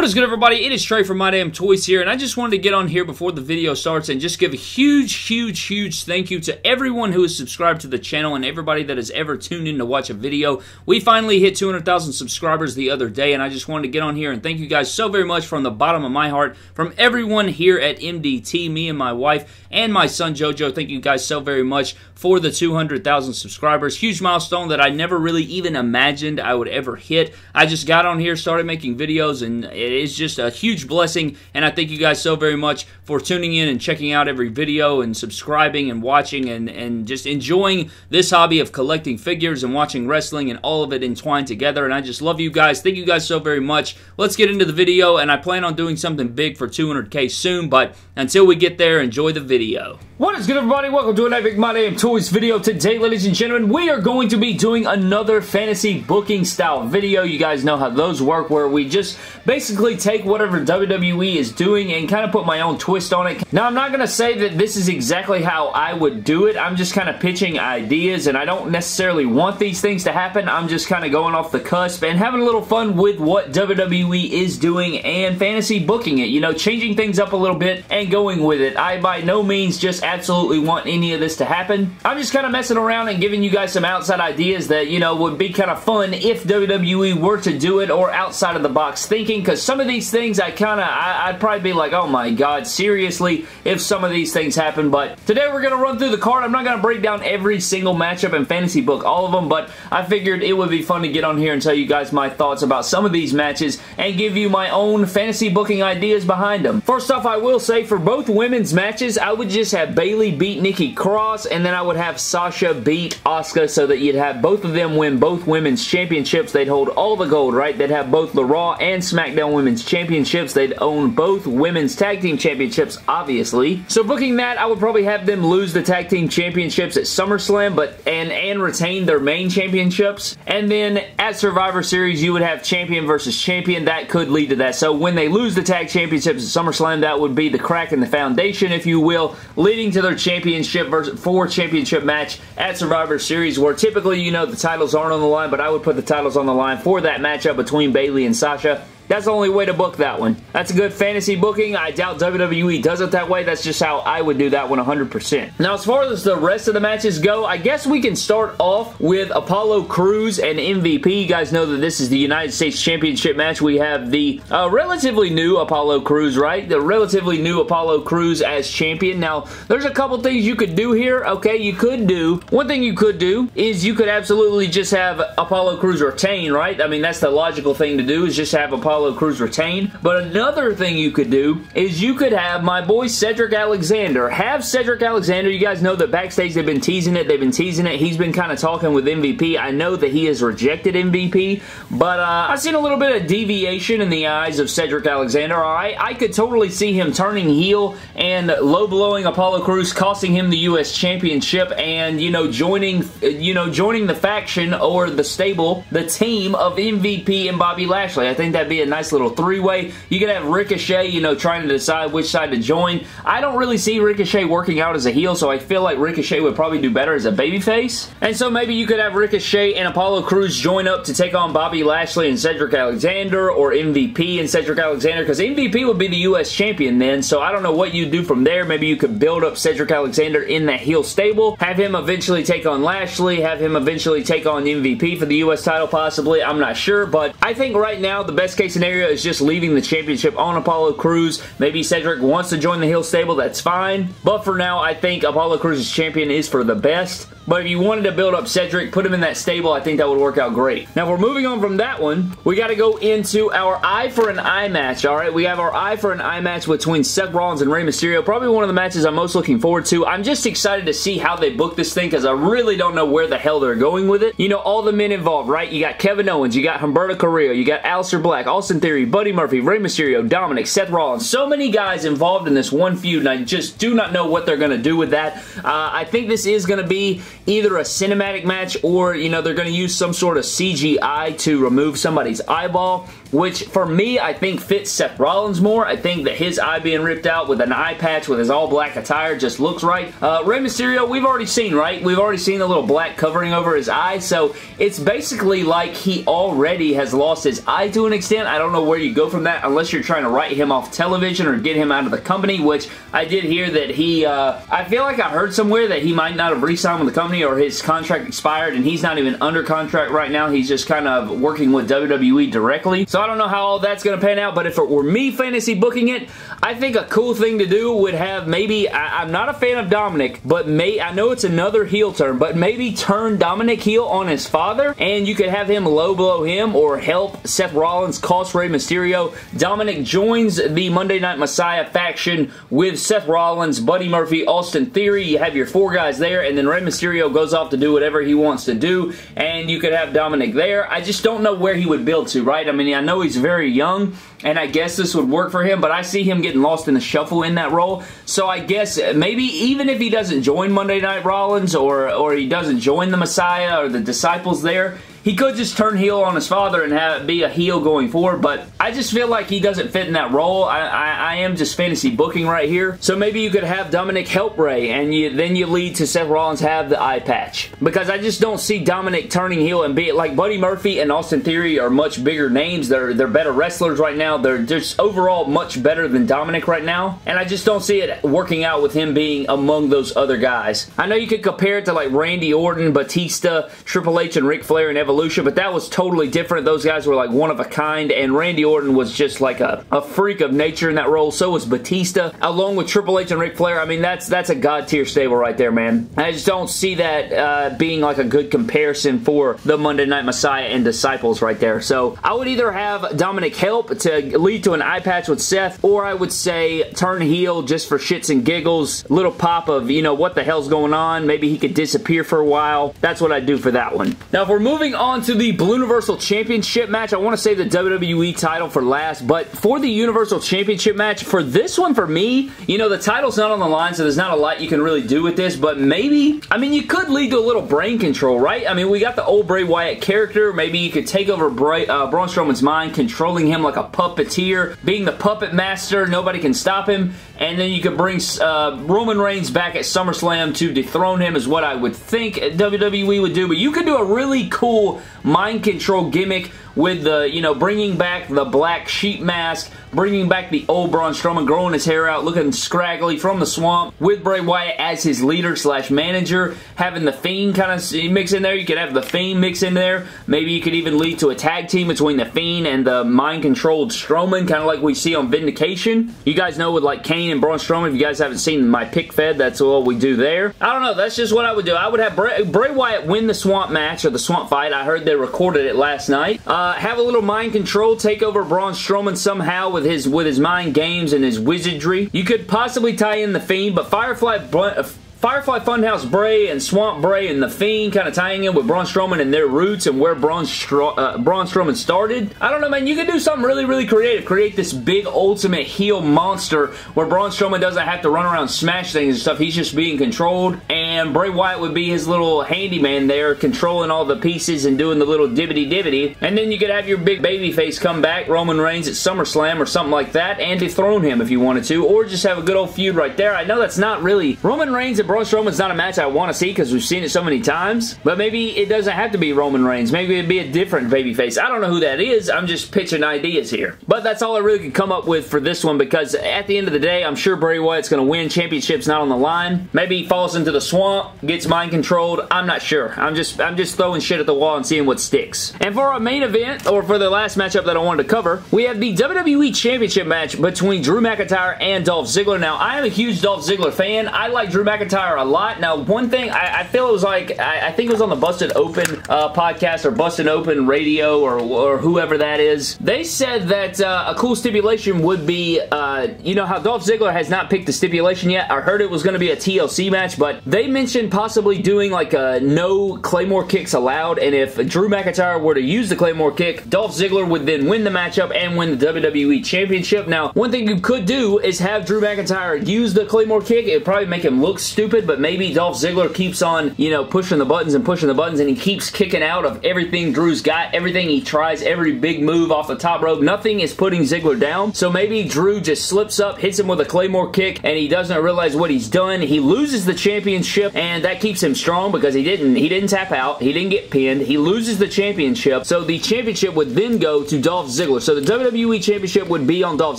What is good everybody? It is Trey from My Damn Toys here and I just wanted to get on here before the video starts and just give a huge, huge, huge thank you to everyone who has subscribed to the channel and everybody that has ever tuned in to watch a video. We finally hit 200,000 subscribers the other day and I just wanted to get on here and thank you guys so very much from the bottom of my heart, from everyone here at MDT, me and my wife and my son Jojo. Thank you guys so very much for the 200,000 subscribers. Huge milestone that I never really even imagined I would ever hit. I just got on here, started making videos and is just a huge blessing, and I thank you guys so very much for tuning in and checking out every video and subscribing and watching and, and just enjoying this hobby of collecting figures and watching wrestling and all of it entwined together. And I just love you guys. Thank you guys so very much. Let's get into the video, and I plan on doing something big for 200k soon, but until we get there, enjoy the video. What is good, everybody? Welcome to an Epic My Damn Toys video. Today, ladies and gentlemen, we are going to be doing another fantasy booking style video. You guys know how those work, where we just basically take whatever WWE is doing and kind of put my own twist on it. Now, I'm not going to say that this is exactly how I would do it. I'm just kind of pitching ideas, and I don't necessarily want these things to happen. I'm just kind of going off the cusp and having a little fun with what WWE is doing and fantasy booking it. You know, changing things up a little bit and going with it. I, by no means, just absolutely want any of this to happen. I'm just kind of messing around and giving you guys some outside ideas that, you know, would be kind of fun if WWE were to do it or outside of the box thinking because some of these things I kind of, I'd probably be like, oh my god, seriously, if some of these things happen, but today we're going to run through the card. I'm not going to break down every single matchup in Fantasy Book, all of them, but I figured it would be fun to get on here and tell you guys my thoughts about some of these matches and give you my own fantasy booking ideas behind them. First off, I will say for both women's matches, I would just have Bayley beat Nikki Cross, and then I would have Sasha beat Asuka so that you'd have both of them win both women's championships. They'd hold all the gold, right? They'd have both the Raw and SmackDown Women's Championships. They'd own both Women's Tag Team Championships, obviously. So booking that, I would probably have them lose the Tag Team Championships at SummerSlam, but and, and retain their main championships. And then at Survivor Series, you would have champion versus champion. That could lead to that. So when they lose the Tag Championships at SummerSlam, that would be the crack in the foundation, if you will, leading to their championship versus four championship match at Survivor Series where typically, you know, the titles aren't on the line, but I would put the titles on the line for that matchup between Bayley and Sasha. That's the only way to book that one. That's a good fantasy booking. I doubt WWE does it that way. That's just how I would do that one 100%. Now, as far as the rest of the matches go, I guess we can start off with Apollo Crews and MVP. You guys know that this is the United States Championship match. We have the uh, relatively new Apollo Crews, right? The relatively new Apollo Crews as champion. Now, there's a couple things you could do here, okay? You could do, one thing you could do is you could absolutely just have Apollo Crews retain, right? I mean, that's the logical thing to do is just have Apollo Apollo Crews retain. But another thing you could do is you could have my boy Cedric Alexander. Have Cedric Alexander. You guys know that backstage they've been teasing it. They've been teasing it. He's been kind of talking with MVP. I know that he has rejected MVP, but uh, I've seen a little bit of deviation in the eyes of Cedric Alexander. All right, I could totally see him turning heel and low blowing Apollo Crews, costing him the U.S. Championship, and you know joining you know joining the faction or the stable, the team of MVP and Bobby Lashley. I think that'd be a nice little three-way. You could have Ricochet, you know, trying to decide which side to join. I don't really see Ricochet working out as a heel, so I feel like Ricochet would probably do better as a babyface. And so maybe you could have Ricochet and Apollo Crews join up to take on Bobby Lashley and Cedric Alexander, or MVP and Cedric Alexander, because MVP would be the U.S. champion then, so I don't know what you'd do from there. Maybe you could build up Cedric Alexander in that heel stable, have him eventually take on Lashley, have him eventually take on MVP for the U.S. title possibly. I'm not sure, but I think right now the best case scenario is just leaving the championship on Apollo Crews. Maybe Cedric wants to join the heel stable, that's fine. But for now, I think Apollo Crews' champion is for the best. But if you wanted to build up Cedric, put him in that stable, I think that would work out great. Now, we're moving on from that one. We got to go into our eye for an eye match, all right? We have our eye for an eye match between Seth Rollins and Rey Mysterio. Probably one of the matches I'm most looking forward to. I'm just excited to see how they book this thing because I really don't know where the hell they're going with it. You know, all the men involved, right? You got Kevin Owens, you got Humberto Carrillo, you got Aleister Black, Austin Theory, Buddy Murphy, Rey Mysterio, Dominic, Seth Rollins. So many guys involved in this one feud, and I just do not know what they're going to do with that. Uh, I think this is going to be either a cinematic match or, you know, they're going to use some sort of CGI to remove somebody's eyeball. Which for me, I think fits Seth Rollins more. I think that his eye being ripped out with an eye patch with his all black attire just looks right. Uh, Rey Mysterio, we've already seen, right? We've already seen the little black covering over his eye, so it's basically like he already has lost his eye to an extent. I don't know where you go from that unless you're trying to write him off television or get him out of the company, which I did hear that he, uh, I feel like I heard somewhere that he might not have re-signed with the company or his contract expired and he's not even under contract right now. He's just kind of working with WWE directly. So I don't know how all that's going to pan out, but if it were me fantasy booking it, I think a cool thing to do would have maybe, I, am not a fan of Dominic, but may I know it's another heel turn, but maybe turn Dominic heel on his father and you could have him low blow him or help Seth Rollins cost Rey Mysterio. Dominic joins the Monday Night Messiah faction with Seth Rollins, Buddy Murphy, Austin Theory. You have your four guys there and then Rey Mysterio goes off to do whatever he wants to do and you could have Dominic there. I just don't know where he would build to, right? I mean, I know he's very young and I guess this would work for him, but I see him getting lost in the shuffle in that role. So I guess uh, maybe even if he doesn't join Monday Night Rollins or, or he doesn't join the Messiah or the Disciples there, he could just turn heel on his father and have it be a heel going forward, but I just feel like he doesn't fit in that role. I, I, I am just fantasy booking right here. So maybe you could have Dominic help Rey, and you, then you lead to Seth Rollins have the eye patch. Because I just don't see Dominic turning heel and be it like Buddy Murphy and Austin Theory are much bigger names. They're, they're better wrestlers right now. They're just overall much better than Dominic right now. And I just don't see it working out with him being among those other guys. I know you could compare it to like Randy Orton, Batista, Triple H, and Ric Flair and Evolution, but that was totally different. Those guys were like one of a kind, and Randy Orton was just like a, a freak of nature in that role. So was Batista, along with Triple H and Ric Flair. I mean, that's that's a god tier stable right there, man. I just don't see that uh, being like a good comparison for the Monday Night Messiah and Disciples right there. So I would either have Dominic help to lead to an eye patch with Seth, or I would say turn heel just for shits and giggles. Little pop of, you know, what the hell's going on. Maybe he could disappear for a while. That's what I'd do for that one. Now, if we're moving on to the Blue Universal Championship match, I want to say the WWE title for last, but for the Universal Championship match, for this one, for me, you know, the title's not on the line, so there's not a lot you can really do with this, but maybe, I mean, you could lead to a little brain control, right? I mean, we got the old Bray Wyatt character. Maybe you could take over Bray, uh, Braun Strowman's mind, controlling him like a puppeteer, being the puppet master, nobody can stop him, and then you could bring uh, Roman Reigns back at SummerSlam to dethrone him is what I would think WWE would do, but you could do a really cool mind control gimmick with the, you know, bringing back the black sheep mask, bringing back the old Braun Strowman, growing his hair out, looking scraggly from the swamp, with Bray Wyatt as his leader slash manager, having the Fiend kind of mix in there. You could have the Fiend mix in there. Maybe you could even lead to a tag team between the Fiend and the mind-controlled Strowman, kind of like we see on Vindication. You guys know with like Kane and Braun Strowman, if you guys haven't seen my pick fed, that's all we do there. I don't know, that's just what I would do. I would have Bray, Bray Wyatt win the swamp match or the swamp fight. I heard they recorded it last night. Uh, Uh, have a little mind control, take over Braun Strowman somehow with his with his mind games and his wizardry. You could possibly tie in the Fiend, but Firefly uh, Firefly Funhouse Bray and Swamp Bray and The Fiend kind of tying in with Braun Strowman and their roots and where Braun, Stro uh, Braun Strowman started. I don't know, man. You could do something really, really creative. Create this big ultimate heel monster where Braun Strowman doesn't have to run around smash things and stuff. He's just being controlled. And Bray Wyatt would be his little handyman there controlling all the pieces and doing the little dibbity-dibbity. And then you could have your big baby face come back, Roman Reigns at SummerSlam or something like that, and dethrone him if you wanted to. Or just have a good old feud right there. I know that's not really... Roman Reigns and Braun Strowman's not a match I want to see because we've seen it so many times. But maybe it doesn't have to be Roman Reigns. Maybe it'd be a different babyface. I don't know who that is. I'm just pitching ideas here. But that's all I really could come up with for this one because at the end of the day, I'm sure Bray Wyatt's going to win. Championship's not on the line. Maybe he falls into the swamp, gets mind controlled. I'm not sure. I'm just I'm just throwing shit at the wall and seeing what sticks. And for our main event, or for the last matchup that I wanted to cover, we have the WWE Championship match between Drew McIntyre and Dolph Ziggler. Now, I am a huge Dolph Ziggler fan. I like Drew McIntyre a lot. Now, one thing, I, I feel it was like, I, I, think it was on the Busted Open uh, podcast or Busted Open radio or, or whoever that is. They said that uh, a cool stipulation would be, uh, you know how Dolph Ziggler has not picked the stipulation yet. I heard it was going to be a TLC match, but they mentioned possibly doing like a no Claymore kicks allowed, and if Drew McIntyre were to use the Claymore kick, Dolph Ziggler would then win the matchup and win the WWE Championship. Now, one thing you could do is have Drew McIntyre use the Claymore kick. It would probably make him look stupid, but maybe Dolph Ziggler keeps on, you know, pushing the buttons and pushing the buttons, and he keeps kicking out of everything Drew's got, everything he tries, every big move off the top rope. Nothing is putting Ziggler down. So maybe Drew just slips up, hits him with a Claymore kick, and he doesn't realize what he's done. He loses the championship, and that keeps him strong because he didn't he didn't tap out. He didn't get pinned. He loses the championship. So the championship would then go to Dolph Ziggler. So the WWE championship would be on Dolph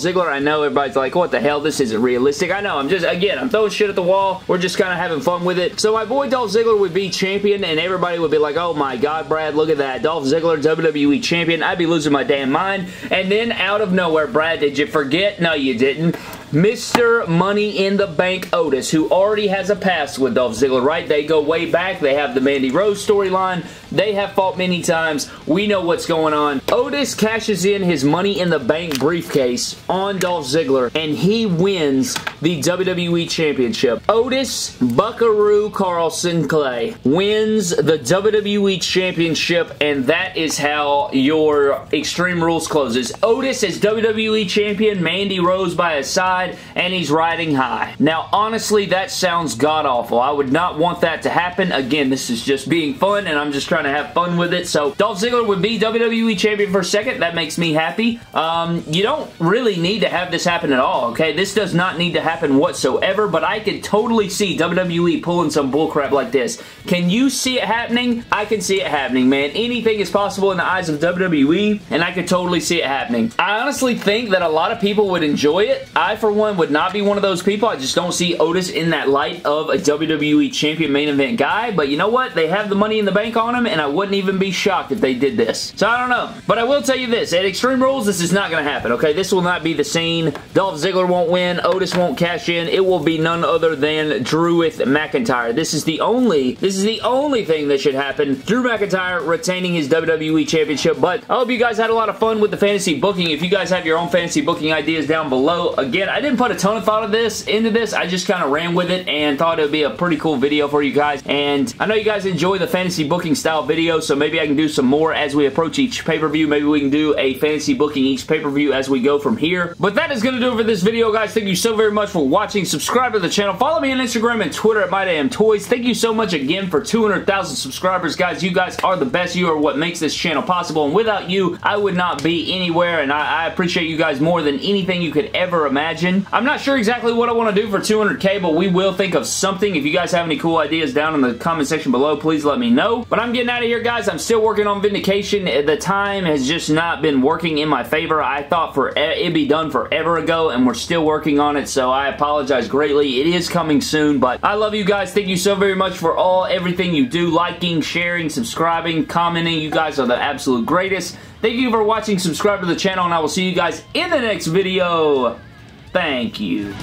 Ziggler. I know everybody's like, what the hell? This isn't realistic. I know. I'm just, again, I'm throwing shit at the wall. We're just kind of having fun with it. So my boy Dolph Ziggler would be champion, and everybody would be like, oh my god, Brad, look at that. Dolph Ziggler, WWE champion. I'd be losing my damn mind. And then out of nowhere, Brad, did you forget? No, you didn't. Mr. Money in the Bank Otis, who already has a past with Dolph Ziggler, right? They go way back. They have the Mandy Rose storyline. They have fought many times. We know what's going on. Otis cashes in his Money in the Bank briefcase on Dolph Ziggler, and he wins the WWE Championship. Otis Buckaroo Carlson Clay wins the WWE Championship, and that is how your Extreme Rules closes. Otis is WWE Champion, Mandy Rose by his side, and he's riding high. Now, honestly, that sounds god-awful. I would not want that to happen. Again, this is just being fun and I'm just trying to have fun with it. So, Dolph Ziggler would be WWE Champion for a second. That makes me happy. Um, you don't really need to have this happen at all, okay? This does not need to happen whatsoever, but I could totally see WWE pulling some bullcrap like this. Can you see it happening? I can see it happening, man. Anything is possible in the eyes of WWE, and I could totally see it happening. I honestly think that a lot of people would enjoy it. I, for one, would not be one of those people. I just don't see Otis in that light of a WWE Champion main event guy, but you know what? They have the money in the bank on him, and I wouldn't even be shocked if they did this. So I don't know. But I will tell you this. At Extreme Rules, this is not going to happen, okay? This will not be the scene. Dolph Ziggler won't win. Otis won't cash in. It will be none other than Drew with McIntyre. This is the only, this is the only thing that should happen. Drew McIntyre retaining his WWE Championship, but I hope you guys had a lot of fun with the fantasy booking. If you guys have your own fantasy booking ideas down below, again, I didn't put a ton of thought of this into this. I just kind of ran with it and thought it would be a pretty cool video for you guys. And I know you guys enjoy the fantasy booking style video, so maybe I can do some more as we approach each pay-per-view. Maybe we can do a fantasy booking each pay-per-view as we go from here. But that is going to do it for this video, guys. Thank you so very much for watching. Subscribe to the channel. Follow me on Instagram and Twitter at MyDamnToys. Thank you so much again for 200,000 subscribers, guys. You guys are the best. You are what makes this channel possible, and without you, I would not be anywhere, and I, I appreciate you guys more than anything you could ever imagine. I'm not sure exactly what I want to do for 200k, but we will think of something. If you guys have any cool ideas down in the comment section below, please let me know. But I'm getting out of here, guys. I'm still working on Vindication. The time has just not been working in my favor. I thought for eh, it'd be done forever ago, and we're still working on it, so I apologize greatly. It is coming soon, but I love you guys. Thank you so very much for all, everything you do. Liking, sharing, subscribing, commenting. You guys are the absolute greatest. Thank you for watching. Subscribe to the channel, and I will see you guys in the next video. Thank you.